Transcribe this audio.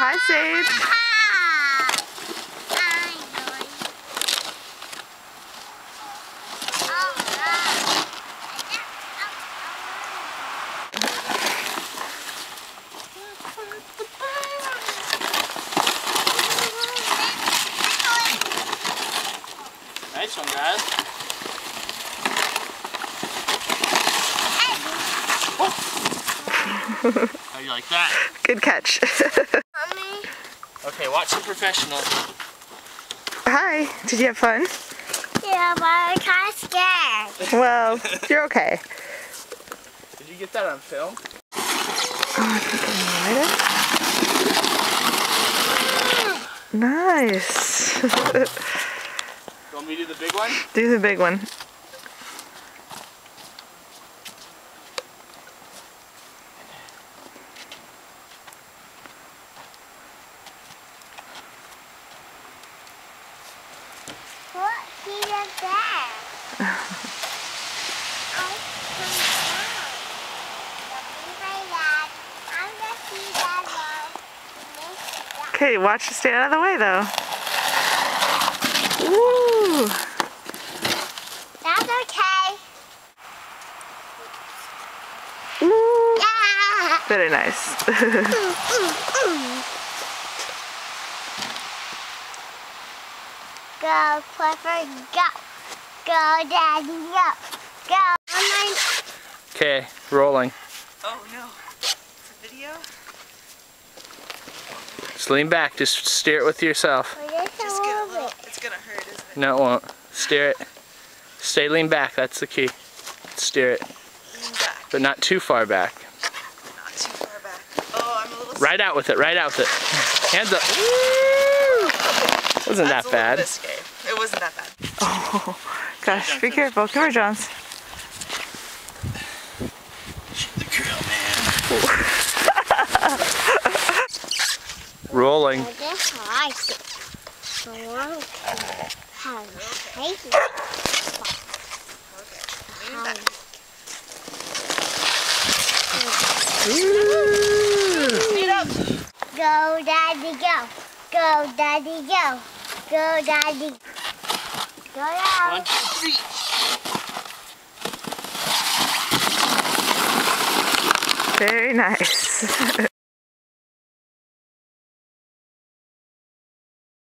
Hi, Sage. Nice one, guys. How you like that? Good catch. Mommy. Okay, watch the professional. Hi. Did you have fun? Yeah, but I'm kind of scared. Well, you're okay. Did you get that on film? Nice. You want me to do the big one? Do the big one. He did that. I can I'm gonna see that now. Okay, watch it stay out of the way though. Woo! That's okay. Woo! Yeah. Very nice. Mm, mm, mm. Go, Clifford, go. Go, Daddy, go. Go. Okay, rolling. oh no. It's a video? Just lean back. Just steer it with yourself. Just a little it's gonna hurt, isn't it? No, it won't. Steer it. Stay lean back. That's the key. Steer it, Lean back, but not too far back. not too far back. Oh, I'm a little Right out with it. Right out with it. Hands up. Wasn't that That's a little bad. It wasn't that bad. Oh, gosh, be careful. Come here, Johns. The grill, man. Rolling. I just like it. So long. How crazy. Okay. Speed up. Go, Daddy, go. Go, Daddy, go. Go, Daddy. Go down. One, two, three. Very nice.